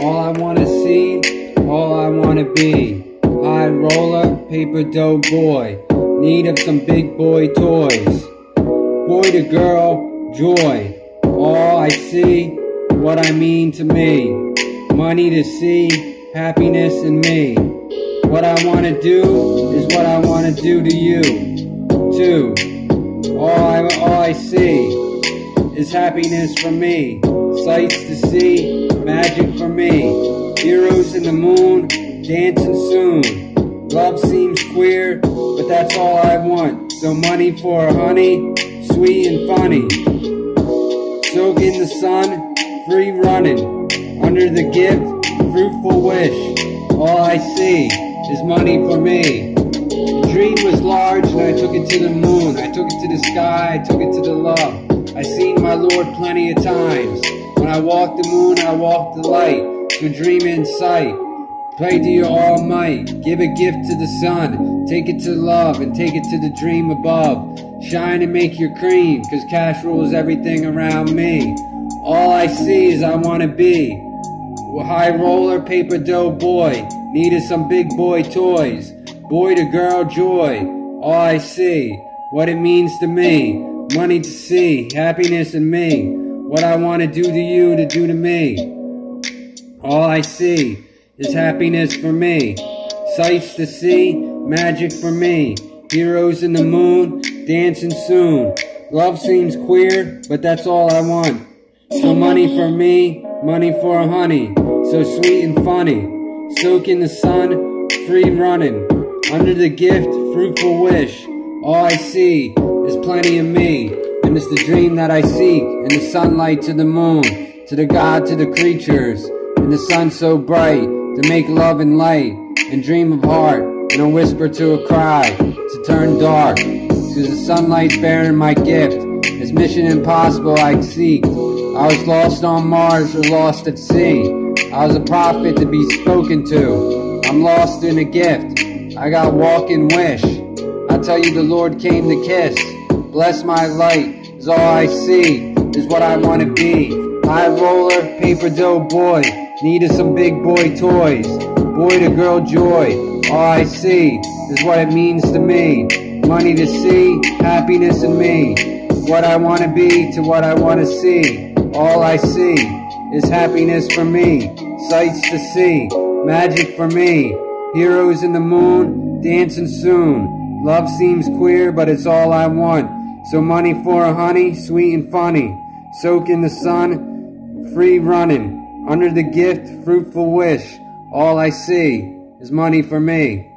All I wanna see, all I wanna be. High roller, paper dough boy. Need of some big boy toys. Boy to girl, joy. All I see, what I mean to me. Money to see, happiness in me. What I wanna do is what I wanna do to you. Too. All I, all I see is happiness for me. Sights to see, magic for me. Heroes in the moon, dancing soon. Love seems queer, but that's all I want. So money for honey, sweet and funny. Soak in the sun, free running. Under the gift, fruitful wish. All I see is money for me. The dream was large and I took it to the moon. I took it to the sky, I took it to the love. I seen my Lord plenty of times. When I walked the moon, I walked the light. To dream in sight. Pray to your all might. Give a gift to the sun. Take it to love and take it to the dream above. Shine and make your cream, cause cash rules everything around me. All I see is I wanna be. High roller, paper dough boy. Needed some big boy toys. Boy to girl joy. All I see. What it means to me. Money to see. Happiness in me. What I wanna do to you to do to me. All I see is happiness for me. Sights to see, magic for me. Heroes in the moon, dancing soon. Love seems queer, but that's all I want. So money for me, money for honey. So sweet and funny. Soak in the sun, free running. Under the gift, fruitful wish. All I see is plenty of me. And it's the dream that I seek. And the sunlight to the moon. To the God, to the creatures. And the sun so bright. To make love and light. And dream of heart. And a whisper to a cry. To turn dark. Cause the sunlight's bearing my gift. It's mission impossible I seek. I was lost on Mars or lost at sea. I was a prophet to be spoken to. I'm lost in a gift. I got walking wish. I tell you the Lord came to kiss. Bless my light is all I see. Is what I wanna be. High roller, paper dough boy. Needed some big boy toys. Boy to girl joy. All I see is what it means to me. Money to see, happiness in me. What I wanna be to what I wanna see. All I see is happiness for me. Sights to see, magic for me. Heroes in the moon, dancing soon. Love seems queer, but it's all I want. So money for a honey, sweet and funny. Soak in the sun, free running. Under the gift, fruitful wish. All I see is money for me.